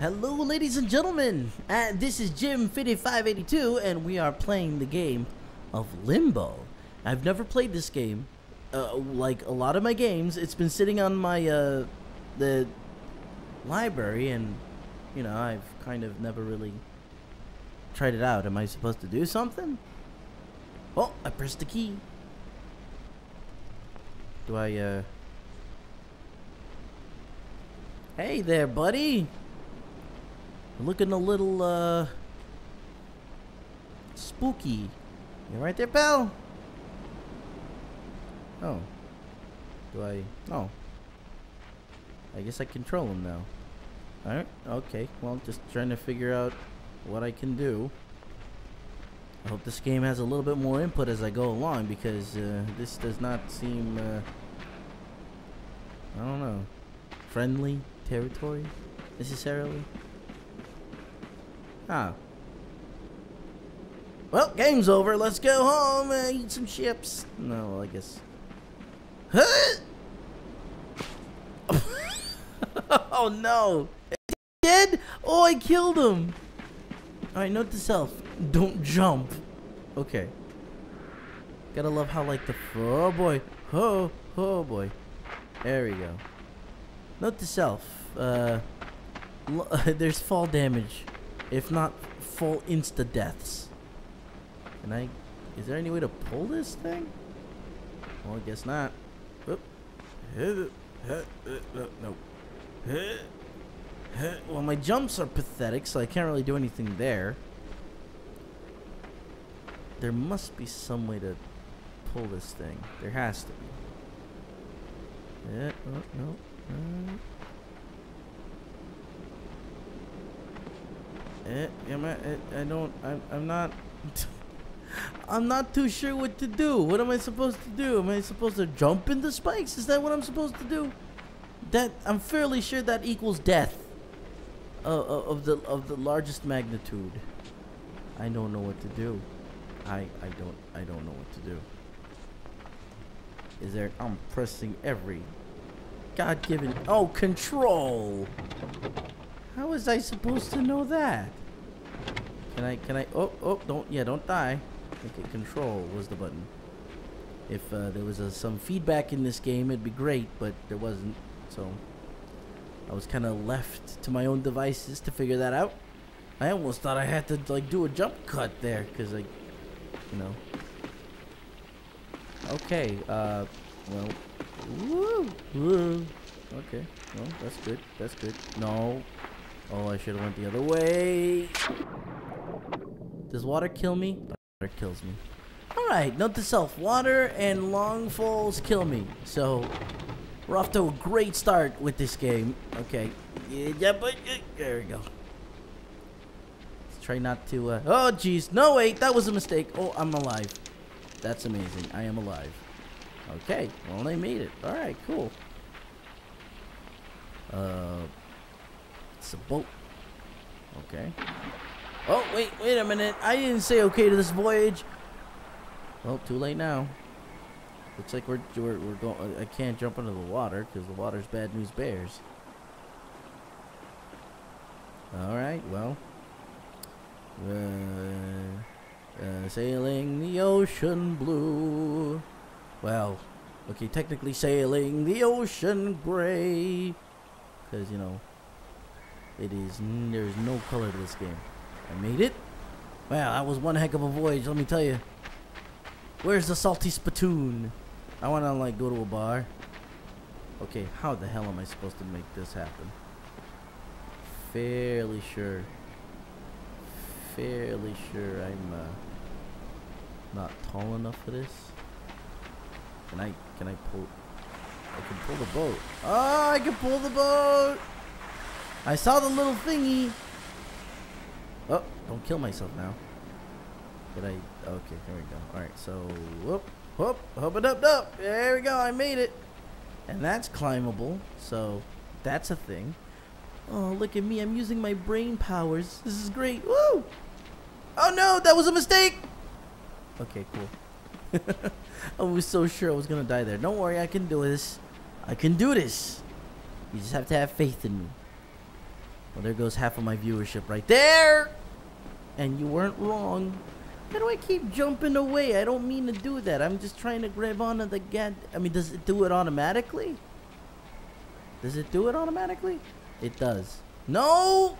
Hello, ladies and gentlemen. Uh, this is Jim5582, and we are playing the game of Limbo. I've never played this game. Uh, like a lot of my games, it's been sitting on my uh, the library, and you know I've kind of never really tried it out. Am I supposed to do something? Oh, I pressed the key. Do I? uh... Hey there, buddy. Looking a little, uh, spooky. You right there, pal? Oh. Do I? Oh. I guess I control him now. Alright, okay. Well, just trying to figure out what I can do. I hope this game has a little bit more input as I go along because uh, this does not seem, uh, I don't know, friendly territory necessarily. Ah. Well, game's over. Let's go home and eat some chips. No, well, I guess. Huh? oh no! Dead? Oh, I killed him. All right, note to self: don't jump. Okay. Gotta love how like the oh boy, oh oh boy. There we go. Note to self: uh, there's fall damage if not full insta deaths. Can I? Is there any way to pull this thing? Well, I guess not. Oop. No. Well, my jumps are pathetic, so I can't really do anything there. There must be some way to pull this thing. There has to be. Yeah, oh, no. Uh, Eh, am Eh, I, I, eh, I don't, I'm, I'm not, I'm not too sure what to do. What am I supposed to do? Am I supposed to jump into spikes? Is that what I'm supposed to do? That, I'm fairly sure that equals death. Uh, uh, of the, of the largest magnitude. I don't know what to do. I, I don't, I don't know what to do. Is there, I'm pressing every God-given, oh, control. How was I supposed to know that? Can I, can I, oh, oh, don't, yeah, don't die. Okay, control was the button. If uh, there was some feedback in this game, it'd be great, but there wasn't, so I was kind of left to my own devices to figure that out. I almost thought I had to, like, do a jump cut there, because, like, you know. Okay, uh, well, woo, woo. Okay, well, that's good, that's good. No, Oh, I should have went the other way. Does water kill me? Water kills me. Alright, note to self. Water and long falls kill me. So, we're off to a great start with this game. Okay. Yeah, but there we go. Let's try not to, uh, oh jeez. No, wait, that was a mistake. Oh, I'm alive. That's amazing. I am alive. Okay, well, they made it. Alright, cool. Uh, it's a boat. Okay. Oh, wait, wait a minute. I didn't say okay to this voyage. Well, too late now. Looks like we're we're, we're going. I can't jump into the water because the water's bad news bears. All right. Well. Uh, uh, sailing the ocean blue. Well, okay, technically sailing the ocean gray. Because, you know, it is, there's no color to this game. I made it. Wow, that was one heck of a voyage, let me tell you. Where's the salty spittoon? I want to, like, go to a bar. Okay, how the hell am I supposed to make this happen? Fairly sure. Fairly sure I'm, uh, not tall enough for this. Can I, can I pull, I can pull the boat. Oh, I can pull the boat! I saw the little thingy. Oh, don't kill myself now. Did I? Okay, there we go. All right, so whoop, whoop, hop it up, up. There we go. I made it, and that's climbable. So that's a thing. Oh, look at me. I'm using my brain powers. This is great. Woo! Oh no, that was a mistake. Okay, cool. I was so sure I was gonna die there. Don't worry, I can do this. I can do this. You just have to have faith in me. Well, there goes half of my viewership right there. And you weren't wrong. Why do I keep jumping away? I don't mean to do that. I'm just trying to grab onto the gad. I mean, does it do it automatically? Does it do it automatically? It does. No!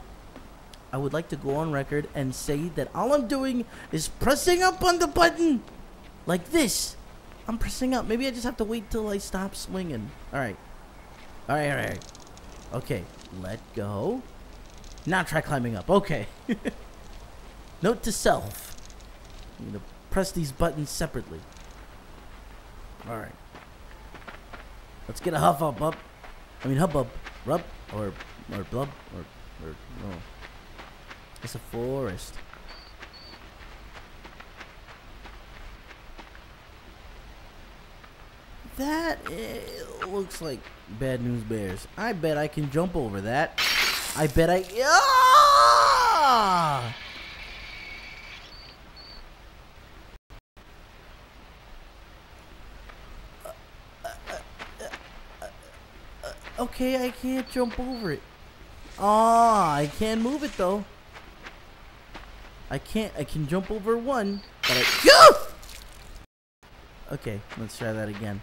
I would like to go on record and say that all I'm doing is pressing up on the button. Like this. I'm pressing up. Maybe I just have to wait till I stop swinging. Alright. Alright, alright. Okay. Let go. Now try climbing up. Okay. Note to self. I'm going to press these buttons separately. Alright. Let's get a huff up up. I mean hubbub. Rub. Or, or blub. Or, or, no. It's a forest. That eh, looks like bad news bears. I bet I can jump over that. I bet I. Ah! Okay, I can't jump over it. Ah, I can move it though. I can't. I can jump over one, but I. Okay, let's try that again.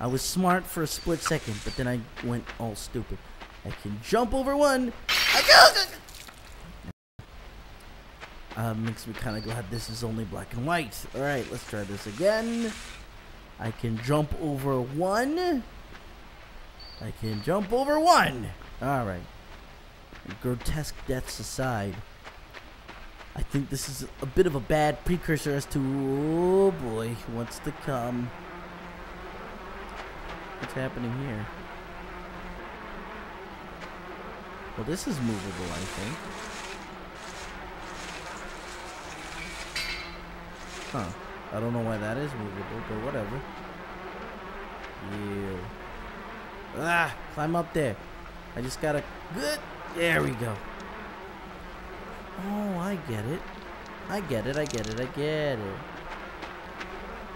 I was smart for a split second, but then I went all stupid. I can jump over one. I Uh, makes me kind of glad this is only black and white. All right, let's try this again. I can jump over one. I can jump over one. All right. Grotesque deaths aside. I think this is a bit of a bad precursor as to, oh boy, what's to come. What's happening here? Well, this is movable, I think. Huh. I don't know why that is movable, but whatever. Yeah. Ah, climb up there. I just gotta, good. There we go. Oh, I get it. I get it, I get it, I get it.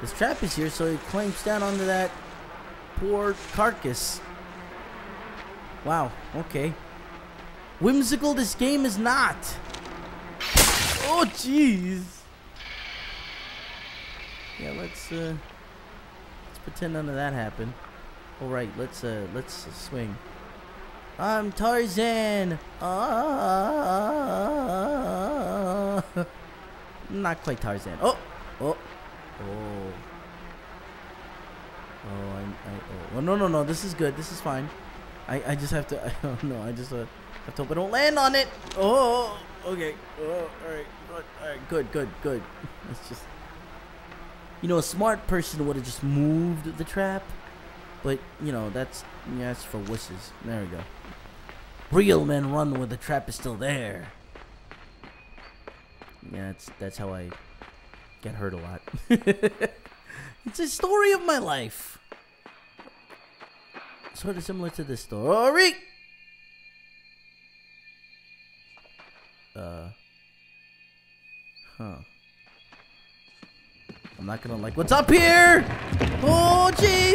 This trap is here so it clamps down onto that poor carcass. Wow, okay. Whimsical this game is not. Oh, jeez. Yeah, let's, uh, let's pretend none of that happened. Alright, let's, uh, let's uh, swing. I'm Tarzan. Ah, not quite Tarzan. Oh, oh, oh. Oh, I, I, oh. oh, no, no, no. This is good. This is fine. I, I just have to. I don't know. I just uh, have to hope I don't land on it. Oh, okay. Oh, all right. All right. Good, good, good. It's just. You know, a smart person would have just moved the trap, but you know that's yeah, that's for wusses. There we go. Real men run when the trap is still there. Yeah, that's that's how I get hurt a lot. it's a story of my life. Sort of similar to this story. Uh. Huh. I'm not gonna like what's up here! Oh, jeez!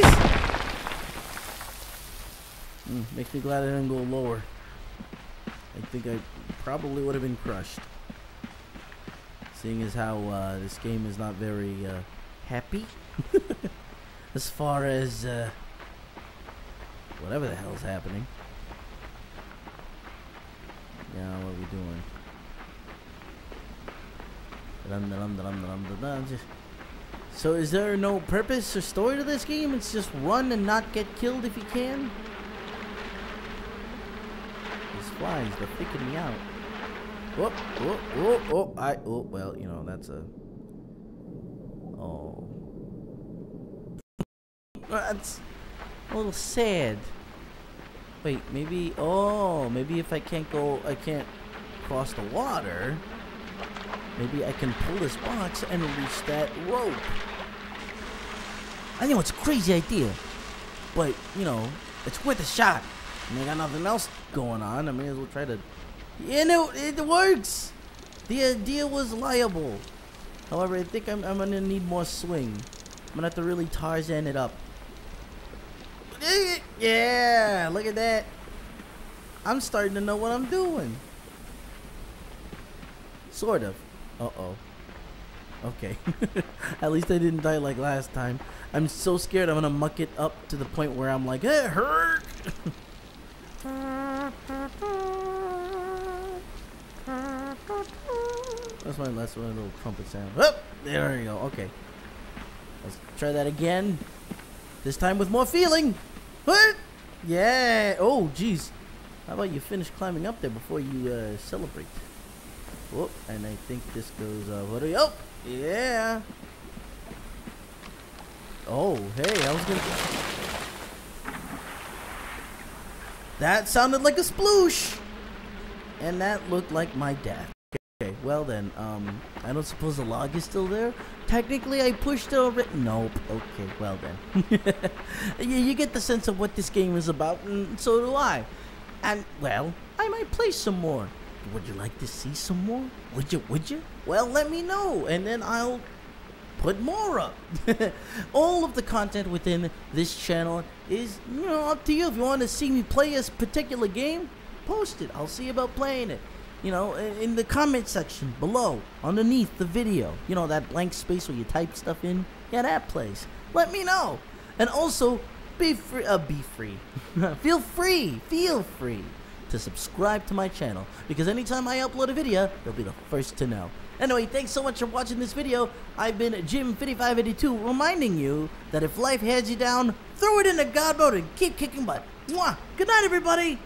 Mm, makes me glad I didn't go lower. I think I probably would have been crushed. Seeing as how uh, this game is not very uh, happy. as far as uh, whatever the hell's happening. Yeah, what are we doing? So is there no purpose or story to this game? It's just run and not get killed if you can? These flies. They're freaking me out. Oh, oh, oh, oh, I, oh, well, you know, that's a, oh. That's a little sad. Wait, maybe, oh, maybe if I can't go, I can't cross the water, maybe I can pull this box and reach that rope. I know it's a crazy idea, but, you know, it's worth a shot. And they got nothing else going on. I may as well try to. You know, it works. The idea was liable. However, I think I'm, I'm gonna need more swing. I'm gonna have to really Tarzan it up. Yeah, look at that. I'm starting to know what I'm doing. Sort of. Uh-oh. Okay. At least I didn't die like last time. I'm so scared I'm gonna muck it up to the point where I'm like, it hurt! That's my last one, little trumpet sound. Oh, there we go. Okay. Let's try that again. This time with more feeling. What? Yeah. Oh, jeez. How about you finish climbing up there before you uh, celebrate? Whoop. And I think this goes. Uh, what are you? Oh, yeah. Oh, hey. I was gonna. That sounded like a sploosh. And that looked like my death. Well then, um, I don't suppose the log is still there? Technically, I pushed it already. Nope. Okay, well then. you, you get the sense of what this game is about, and so do I. And, well, I might play some more. Would you like to see some more? Would you, would you? Well, let me know, and then I'll put more up. All of the content within this channel is, you know, up to you. If you want to see me play a particular game, post it. I'll see about playing it you know, in the comment section below, underneath the video. You know, that blank space where you type stuff in? Yeah, that place. Let me know. And also, be free, uh, be free. feel free, feel free to subscribe to my channel because anytime I upload a video, you'll be the first to know. Anyway, thanks so much for watching this video. I've been Jim5582 reminding you that if life has you down, throw it into God mode and keep kicking butt. Mwah! Good night, everybody!